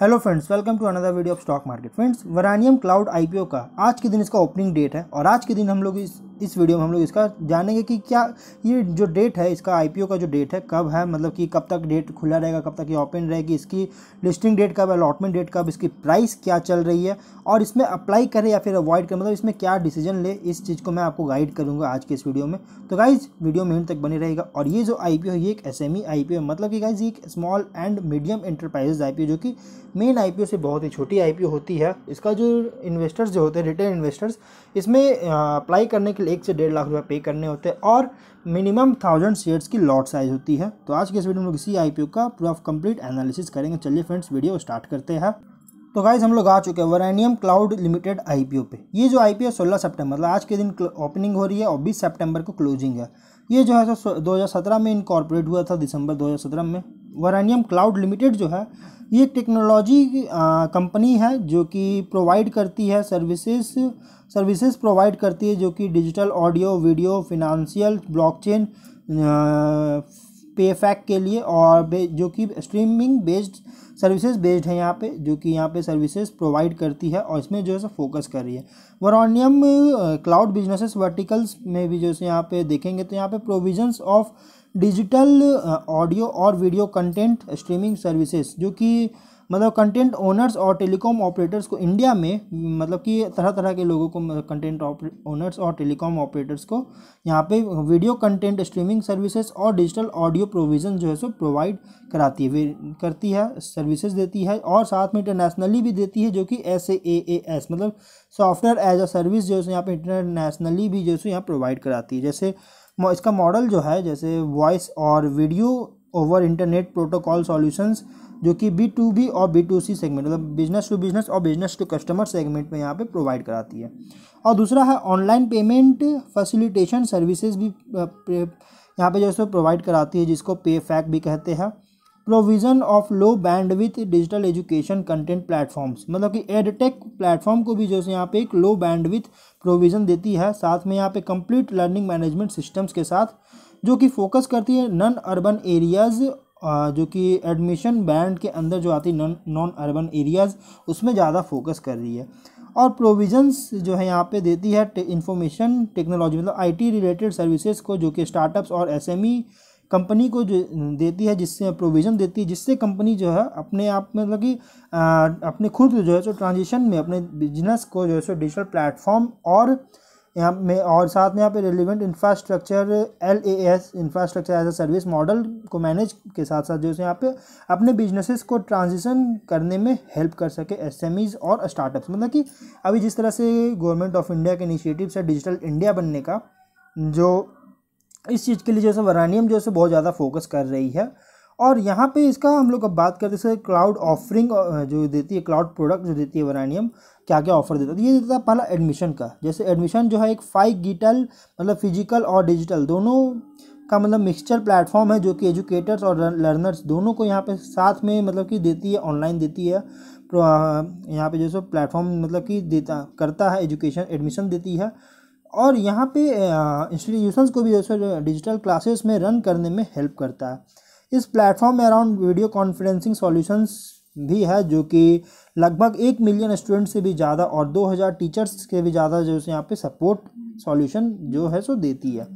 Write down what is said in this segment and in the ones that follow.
Hello friends welcome to another video of stock market friends Varanium cloud IPO का आज के दिन इसका ओपनिंग डेट है और आज के दिन हम लोग इस इस वीडियो में हम लोग इसका जानेंगे कि क्या ये जो डेट है, इसका आईपीओ का जो डेट है, कब है मतलब कि कब तक डेट खुला रहेगा, कब तक ये ओपन रहेगी, इसकी लिस्टिंग डेट कब अलॉटमेंट डेट कब, इसकी प्राइस क्या चल रही है और इसमें अप्लाई करें या फिर अवॉइड करें मतलब इसमें क्या डिसीज़न ले, इस चीज़ को मैं आपको गाइड करूँगा आज के इस वीडियो में। तो गाइज़ वीडियो में तक बनी रहेगा और ये जो आई है, ये एक एस एम आई मतलब कि गाइज़ एक स्मॉल एंड मीडियम इंटरप्राइजेज आई जो कि मेन आईपीओ से बहुत ही छोटी आईपीओ होती है। इसका जो इन्वेस्टर्स जो होते हैं रिटेल इन्वेस्टर्स इसमें अप्लाई करने के एक से डेढ़ लाख रुपये पे करने होते हैं और मिनिमम थाउज़ेंड शेयर्स की लॉट साइज़ होती है। तो आज के इस वीडियो में इसी आई का पूरा कंप्लीट एनालिसिस करेंगे। चलिए फ्रेंड्स वीडियो स्टार्ट करते हैं। तो गाइज़ हम लोग आ चुके हैं वरानियम क्लाउड लिमिटेड आईपीओ पे। ये जो आईपीओ 16 सितंबर मतलब आज के दिन ओपनिंग हो रही है और 20 सितंबर को क्लोजिंग है। ये जो है, सो 2017 में इनकॉर्पोरेट हुआ था, दिसंबर 2017 में। वरानियम क्लाउड लिमिटेड जो है, ये टेक्नोलॉजी कंपनी है जो कि प्रोवाइड करती है सर्विसेज़ सर्विसेज़ प्रोवाइड करती है जो कि digital audio video financial blockchain पे फैक के लिए और जो कि स्ट्रीमिंग बेस्ड सर्विसेज़ बेस्ड है यहाँ पे, जो कि यहाँ पे सर्विसेज़ प्रोवाइड करती है और इसमें जो है सो फोकस कर रही है। वरॉनियम क्लाउड बिजनेसेस वर्टिकल्स में भी जो है यहाँ पे देखेंगे तो यहाँ पे प्रोविजंस ऑफ़ डिजिटल ऑडियो और वीडियो कंटेंट स्ट्रीमिंग सर्विसेज़, जो कि मतलब कंटेंट ओनर्स और टेलीकॉम ऑपरेटर्स को इंडिया में मतलब कि तरह तरह के लोगों को कंटेंट ओनर्स और टेलीकॉम ऑपरेटर्स को यहाँ पे वीडियो कंटेंट स्ट्रीमिंग सर्विसेज़ और डिजिटल ऑडियो प्रोविज़न जो है सो प्रोवाइड कराती है करती है, सर्विसेज़ देती है और साथ में इंटरनेशनली भी देती है, जो कि एस ए एस मतलब सॉफ्टवेयर एज अ सर्विस जो है सो यहाँ पर इंटरनेशनली भी जो है सो यहाँ प्रोवाइड कराती है। जैसे इसका मॉडल जो है, जैसे वॉइस और video over internet protocol solutions जो कि बी टू बी और बी टू सी सेगमेंट मतलब बिज़नेस टू बिज़नेस और बिज़नेस टू कस्टमर सेगमेंट में यहाँ पे प्रोवाइड कराती है। और दूसरा है ऑनलाइन पेमेंट फैसिलिटेशन सर्विसेज़ भी यहाँ पे जो है प्रोवाइड कराती है, जिसको पे फैक भी कहते हैं। Provision of low bandwidth digital education content platforms मतलब कि एडटेक प्लेटफॉर्म को भी जो है यहाँ पे एक लो बैंड विथ प्रोविज़न देती है, साथ में यहाँ पे कंप्लीट लर्निंग मैनेजमेंट सिस्टम्स के साथ, जो कि फोकस करती है नॉन अर्बन एरियाज़ जो कि एडमिशन बैंड के अंदर जो आती नॉन नॉन अर्बन एरियाज़ उसमें ज़्यादा फोकस कर रही है। और प्रोविजंस जो है यहाँ पे देती है इंफॉर्मेशन टेक्नोलॉजी मतलब आईटी रिलेटेड सर्विसेज़ को, जो कि स्टार्टअप्स और एसएमई कंपनी को जो देती है, जिससे प्रोविज़न देती है, जिससे कंपनी जो है, अपने आप में मतलब कि अपने खुद जो है, सो ट्रांजिशन में, अपने बिज़नेस को जो है, सो डिजिटल प्लेटफॉर्म और यहाँ में, और साथ में यहाँ पे relevant infrastructure L A S infrastructure as a service model को मैनेज के साथ साथ जो है यहाँ पे अपने बिजनेसेस को ट्रांजिशन करने में हेल्प कर सके एस और स्टार्टअप्स मतलब कि अभी जिस तरह से गवर्नमेंट ऑफ़ इंडिया के इनिशिएटिव है डिजिटल इंडिया बनने का, जो इस चीज़ के लिए जैसे वरानियम जो है बहुत ज़्यादा फोकस कर रही है। और यहाँ पे इसका हम लोग अब बात करते हैं क्लाउड ऑफरिंग जो देती है क्लाउड प्रोडक्ट जो देती है वरानियम क्या क्या ऑफ़र देता है? तो ये देता है पहला एडमिशन का। जैसे एडमिशन जो है एक फाइव डिजिटल मतलब फ़िज़िकल और डिजिटल दोनों का मतलब मिक्सचर प्लेटफॉर्म है जो कि एजुकेटर्स और लर्नर्स दोनों को यहाँ पे साथ में मतलब कि देती है ऑनलाइन देती है। यहाँ पे जो सो प्लेटफॉर्म मतलब कि देता, करता है एजुकेशन एडमिशन देती है। और यहाँ पे इंस्टीट्यूशंस को भी जैसे डिजिटल क्लासेस में रन करने में हेल्प करता है। इस प्लेटफॉर्म में अराउंड वीडियो कॉन्फ्रेंसिंग सॉल्यूशंस भी है, जो कि लगभग एक मिलियन स्टूडेंट से भी ज़्यादा और दो हज़ार टीचर्स के भी ज़्यादा जो है यहाँ पे सपोर्ट सॉल्यूशन जो है सो देती है।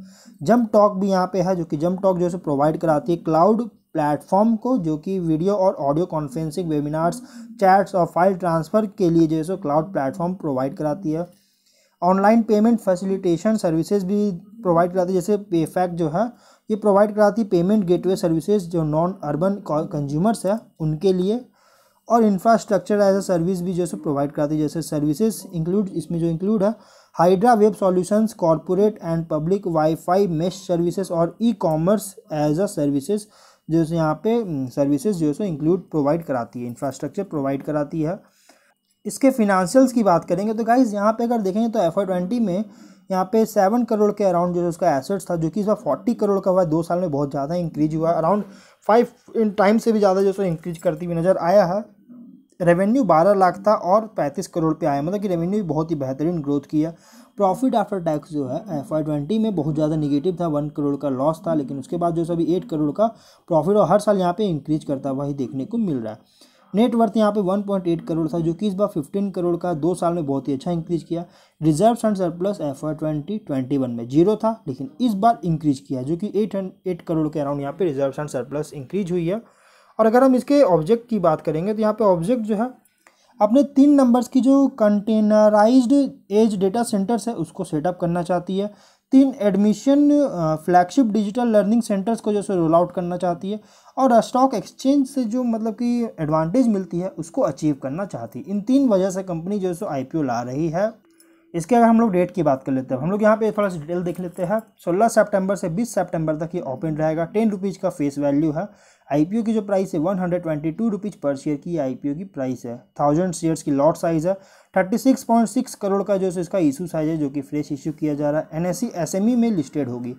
जम टॉक भी यहाँ पे है, जो कि जम टॉक जो है प्रोवाइड कराती है क्लाउड प्लेटफॉर्म को, जो कि वीडियो और ऑडियो कॉन्फ्रेंसिंग वेबिनार्स चैट्स और फ़ाइल ट्रांसफ़र के लिए जो है सो क्लाउड प्लेटफॉर्म प्रोवाइड कराती है। ऑनलाइन पेमेंट फैसिलिटेशन सर्विसेज़ भी प्रोवाइड कराती है, जैसे पेफैक जो है, ये प्रोवाइड कराती पेमेंट गेटवे सर्विसेज़ जो नॉन अर्बन कंज्यूमर्स है, उनके लिए। और इंफ्रास्ट्रक्चर एज अ सर्विस भी जैसे प्रोवाइड कराती है, जैसे सर्विसेज़ इंक्लूड इसमें जो इंक्लूड है Hydra web solutions corporate and public WiFi mesh services और e commerce as a services जो यहाँ पे सर्विसेज़ जो है सो इंक्लूड प्रोवाइड कराती है इंफ्रास्ट्रक्चर प्रोवाइड कराती है। इसके फिनांशियल्स की बात करेंगे तो गाइज़ यहाँ पे अगर देखेंगे तो एफ़ ट्वेंटी में यहाँ पे सेवन करोड़ के अराउंड जो है उसका एसेट्स था, जो कि इस बार फोर्टी करोड़ का हुआ, दो साल में बहुत ज़्यादा इंक्रीज हुआ। अराउंड फाइव इन टाइम से भी ज़्यादा जो है इंक्रीज करती हुई नज़र आया है। रेवेन्यू बारह लाख था और पैंतीस करोड़ पे आया मतलब कि रेवेन्यू भी बहुत ही बेहतरीन ग्रोथ किया। प्रॉफिट आफ्टर टैक्स जो है एफ़ आई ट्वेंटी में बहुत ज़्यादा निगेटिव था वन करोड़ का लॉस था, लेकिन उसके बाद जो सभी एट करोड़ का प्रॉफिट और हर साल यहाँ पे इंक्रीज करता वही देखने को मिल रहा है। नेट वर्थ यहाँ पे 1.8 करोड़ था, जो कि इस बार 15 करोड़ का दो साल में बहुत ही अच्छा इंक्रीज किया। Reserve and surplus F Y twenty twenty one में ज़ीरो था, लेकिन इस बार इंक्रीज किया, जो कि एट एट करोड़ के अराउंड यहाँ पे रिज़र्व एंड सरप्लस इंक्रीज हुई है। और अगर हम इसके ऑब्जेक्ट की बात करेंगे तो यहाँ पे ऑब्जेक्ट जो है, अपने तीन नंबर्स की जो कंटेनराइज्ड एज डेटा सेंटर्स है, उसको सेटअप करना चाहती है। तीन admission flagship digital learning centres को जो है रोल आउट करना चाहती है और स्टॉक एक्सचेंज से जो मतलब कि एडवांटेज मिलती है, उसको अचीव करना चाहती है। इन तीन वजह से कंपनी जो है सो आई ला रही है। इसके अगर हम लोग डेट की बात कर लेते हैं, हम लोग यहाँ पे थोड़ा सा डिटेल देख लेते हैं। 16 सितंबर से 20 सितंबर तक ये ओपन रहेगा। टेन रुपीज़ का फेस वैल्यू है। आईपीओ की जो प्राइस है one hundred twenty two rupees पर शेयर की आईपीओ की प्राइस है। थाउज़ेंड शेयर्स की लॉट साइज़ है। Thirty six point six crore का जो है, इसका इशू साइज़ है, जो कि फ्रेश इशू किया जा रहा है। एन एस में लिस्टेड होगी।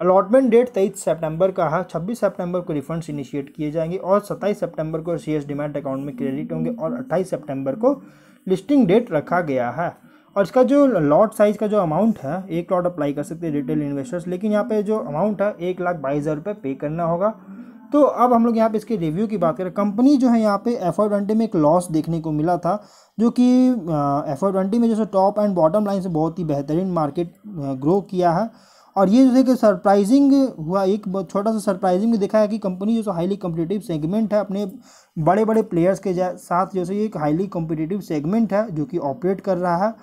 अलॉटमेंट डेट तेईस सितंबर का है। छब्बीस सितंबर को रिफंड्स इनिशिएट किए जाएँगे और सत्ताईस सितंबर को शेयर्स डिमांड अकाउंट में क्रेडिट होंगे और अट्ठाईस सितंबर को लिस्टिंग डेट रखा गया है। और इसका जो लॉट साइज़ का जो अमाउंट है, एक लॉट अप्लाई कर सकते हैं रिटेल इन्वेस्टर्स लेकिन यहाँ पे जो अमाउंट है, एक लाख बाईस हज़ार रुपये पे करना होगा। तो अब हम लोग यहाँ पे इसके रिव्यू की बात करें। कंपनी जो है यहाँ पे एफ़ आई ट्वेंटी में एक लॉस देखने को मिला था, जो कि एफ़ आई ट्वेंटी में जैसे टॉप एंड बॉटम लाइन से बहुत ही बेहतरीन मार्केट ग्रो किया है। और ये जो है कि सरप्राइजिंग हुआ, एक छोटा सा सरप्राइजिंग देखा है कि कंपनी जो सो हाईली कम्पिटेटिव सेगमेंट है, अपने बड़े बड़े प्लेयर्स के साथ जैसे ये एक हाईली कम्पिटेटिव सेगमेंट है, जो कि ऑपरेट कर रहा है।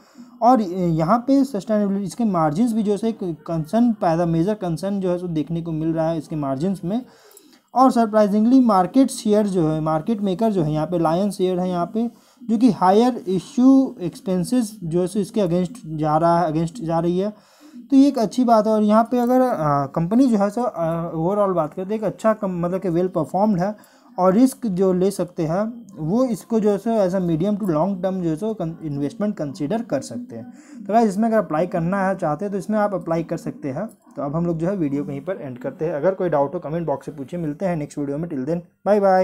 और यहाँ पे सस्टेनेबिलिटी इसके मार्जिन भी जो है कंसर्न पैदा मेजर कंसर्न जो है सो देखने को मिल रहा है इसके मार्जिन में। और सरप्राइजिंगली मार्केट शेयर जो है मार्केट मेकर जो है, यहाँ पे लायन शेयर है यहाँ पे, जो कि हायर इश्यू एक्सपेंसेस जो है सो इसके अगेंस्ट जा रहा है अगेंस्ट जा रही है। तो ये एक अच्छी बात है और यहाँ पे अगर कंपनी जो है सो ओवरऑल बात करते हैं एक अच्छा मतलब कि वेल परफॉर्म्ड है और रिस्क जो ले सकते हैं, वो इसको जो है सो as a medium to long term जो है सो इन्वेस्टमेंट कंसीडर कर सकते हैं। तो अगर इसमें अगर अप्लाई करना है, चाहते हैं तो इसमें आप अप्लाई कर सकते हैं। तो अब हम लोग जो है वीडियो कहीं पर एंड करते हैं। अगर कोई डाउट हो कमेंट बॉक्स से पूछिए। मिलते हैं नेक्स्ट वीडियो में। Till then bye bye